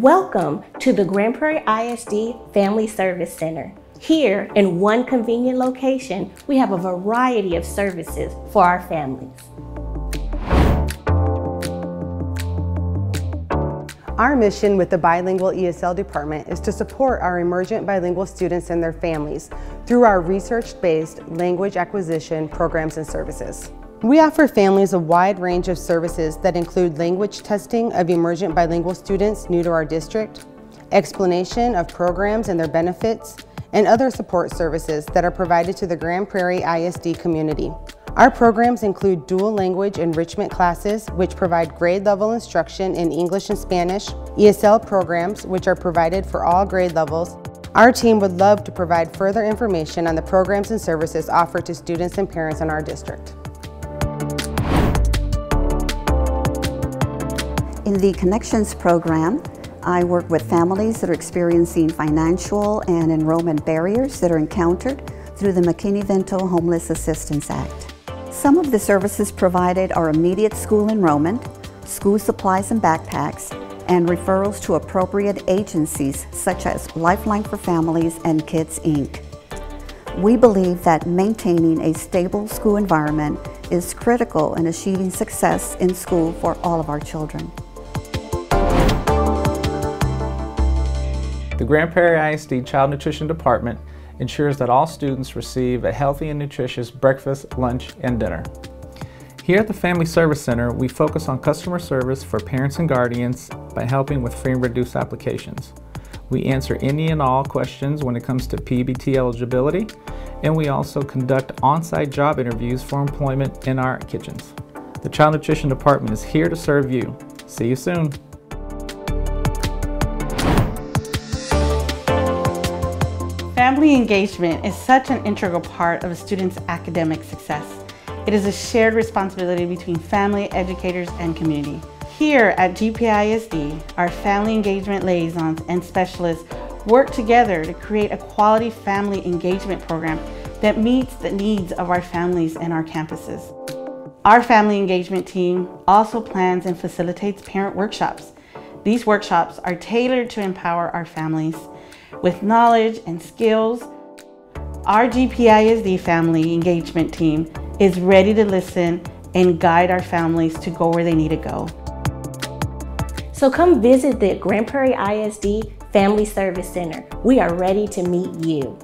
Welcome to the Grand Prairie ISD Family Service Center. Here, in one convenient location, we have a variety of services for our families. Our mission with the Bilingual ESL Department is to support our emergent bilingual students and their families through our research-based language acquisition programs and services. We offer families a wide range of services that include language testing of emergent bilingual students new to our district, explanation of programs and their benefits, and other support services that are provided to the Grand Prairie ISD community. Our programs include dual language enrichment classes, which provide grade level instruction in English and Spanish, ESL programs, which are provided for all grade levels. Our team would love to provide further information on the programs and services offered to students and parents in our district. In the Connections program, I work with families that are experiencing financial and enrollment barriers that are encountered through the McKinney-Vento Homeless Assistance Act. Some of the services provided are immediate school enrollment, school supplies and backpacks, and referrals to appropriate agencies such as Lifeline for Families and Kids Inc. We believe that maintaining a stable school environment is critical in achieving success in school for all of our children. The Grand Prairie ISD Child Nutrition Department ensures that all students receive a healthy and nutritious breakfast, lunch, and dinner. Here at the Family Service Center, we focus on customer service for parents and guardians by helping with free and reduced applications. We answer any and all questions when it comes to PBT eligibility, and we also conduct on-site job interviews for employment in our kitchens. The Child Nutrition Department is here to serve you. See you soon. Family engagement is such an integral part of a student's academic success. It is a shared responsibility between family, educators, and community. Here at GPISD, our family engagement liaisons and specialists work together to create a quality family engagement program that meets the needs of our families and our campuses. Our family engagement team also plans and facilitates parent workshops. These workshops are tailored to empower our families with knowledge and skills, our GPISD family engagement team is ready to listen and guide our families to go where they need to go. So come visit the Grand Prairie ISD Family Service Center. We are ready to meet you.